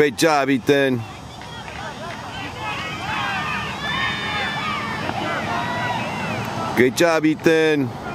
Great job, Ethan. Great job, Ethan.